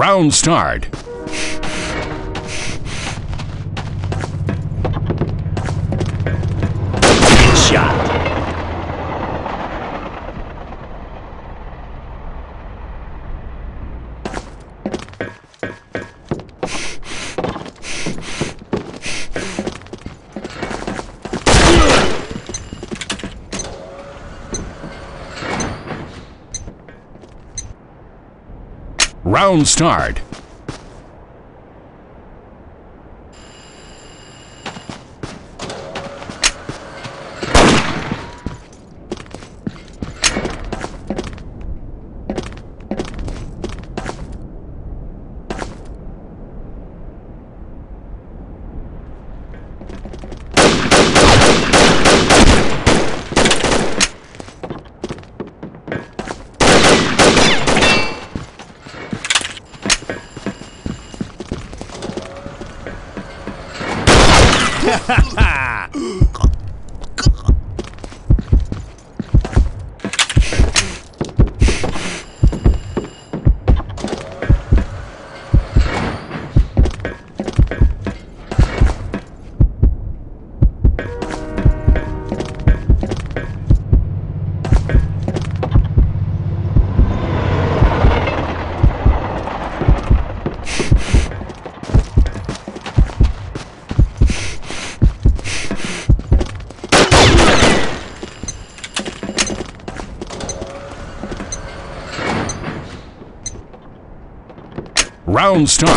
Round start. Round start. Round start.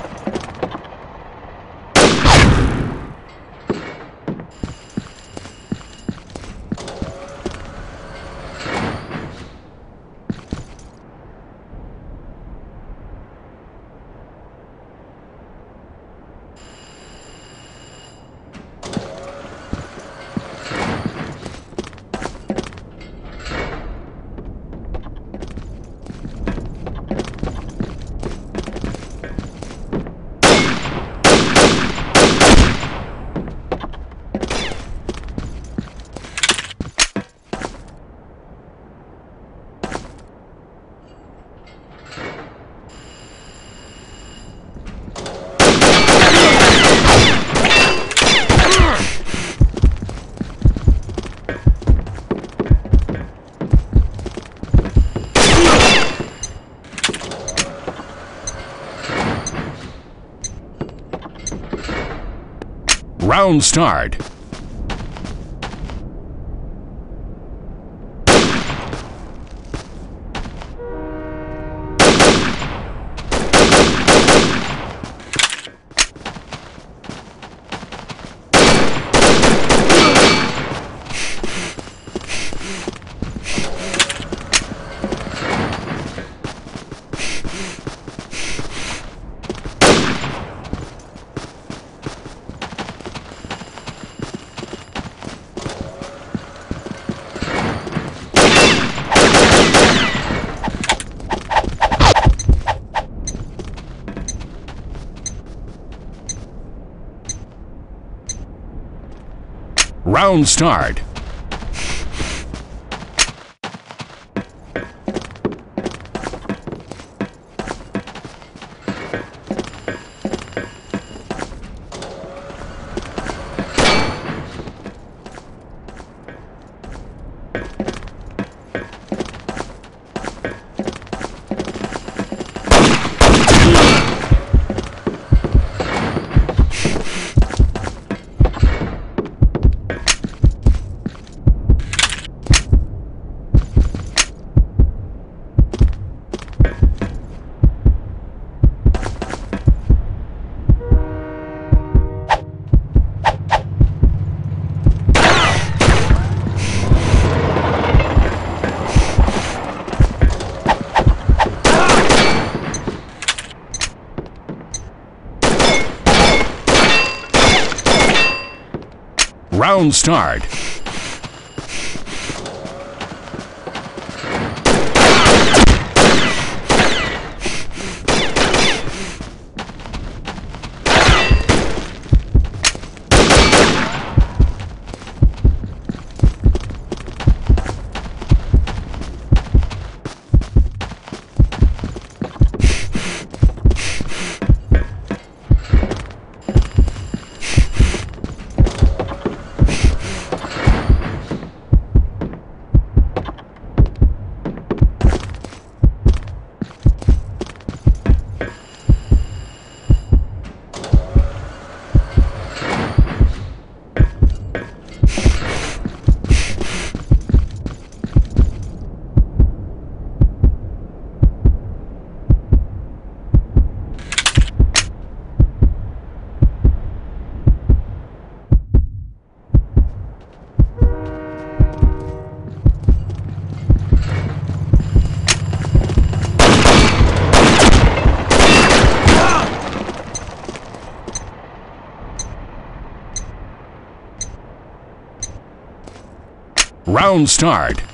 Round start. Round start. Round start. Round start.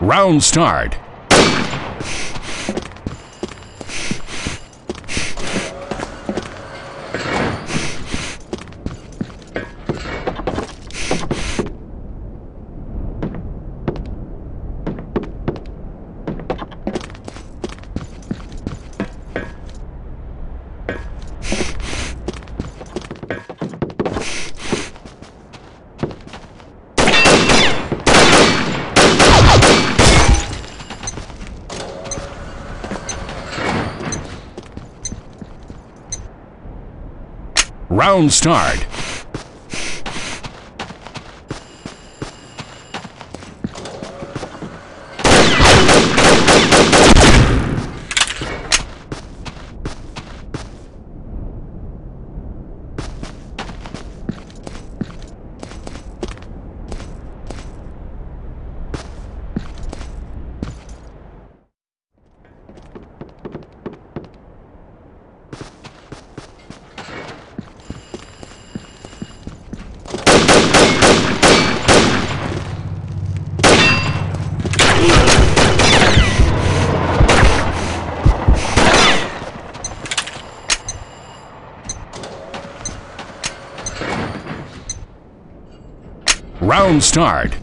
Round start. Round start. Round start.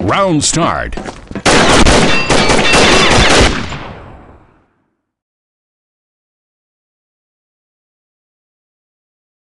Round start.